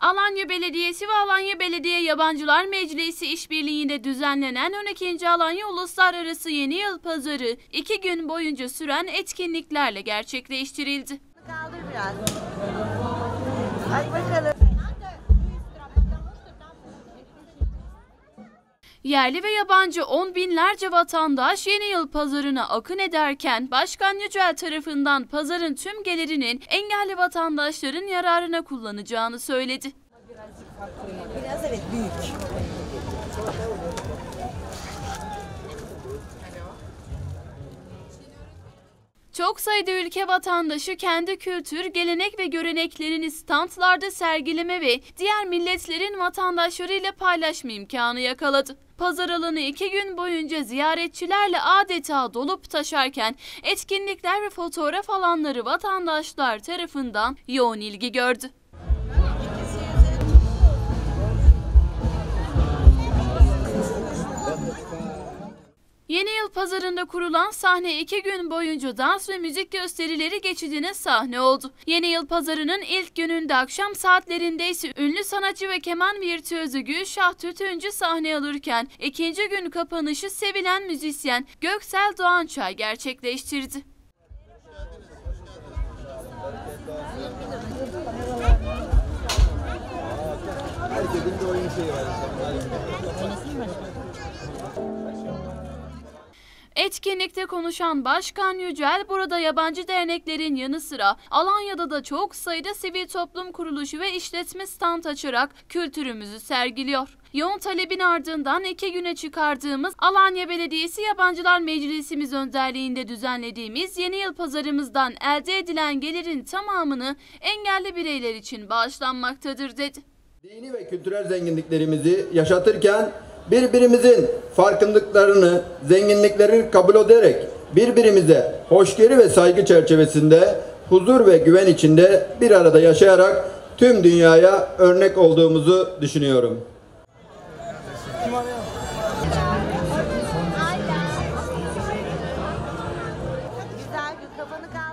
Alanya Belediyesi ve Alanya Belediye Yabancılar Meclisi işbirliğinde düzenlenen 12. Alanya Uluslararası Yeni Yıl Pazarı iki gün boyunca süren etkinliklerle gerçekleştirildi. Kaldır biraz. Hadi bakalım. Yerli ve yabancı on binlerce vatandaş yeni yıl pazarına akın ederken Başkan Yücel tarafından pazarın tüm gelirinin engelli vatandaşların yararına kullanacağını söyledi. Biraz evet büyük. Çok sayıda ülke vatandaşı kendi kültür, gelenek ve göreneklerini standlarda sergileme ve diğer milletlerin vatandaşlarıyla paylaşma imkanı yakaladı. Pazar alanı iki gün boyunca ziyaretçilerle adeta dolup taşarken etkinlikler ve fotoğraf alanları vatandaşlar tarafından yoğun ilgi gördü. Yeni yıl pazarında kurulan sahne iki gün boyunca dans ve müzik gösterileri geçidine sahne oldu. Yeni yıl pazarının ilk gününde akşam saatlerinde ise ünlü sanatçı ve keman virtüözü Gülşah Tütüncü sahne alırken ikinci gün kapanışı sevilen müzisyen Göksel Doğançay gerçekleştirdi. Etkinlikte konuşan Başkan Yücel burada yabancı derneklerin yanı sıra Alanya'da da çok sayıda sivil toplum kuruluşu ve işletme stand açarak kültürümüzü sergiliyor. Yoğun talebin ardından iki güne çıkardığımız Alanya Belediyesi Yabancılar Meclisimiz önderliğinde düzenlediğimiz yeni yıl pazarımızdan elde edilen gelirin tamamını engelli bireyler için bağışlanmaktadır dedi. Dini ve kültürel zenginliklerimizi yaşatırken birbirimizin farkındalıklarını, zenginliklerini kabul ederek birbirimize hoşgörü ve saygı çerçevesinde huzur ve güven içinde bir arada yaşayarak tüm dünyaya örnek olduğumuzu düşünüyorum. Güzel, kafanı kaldır.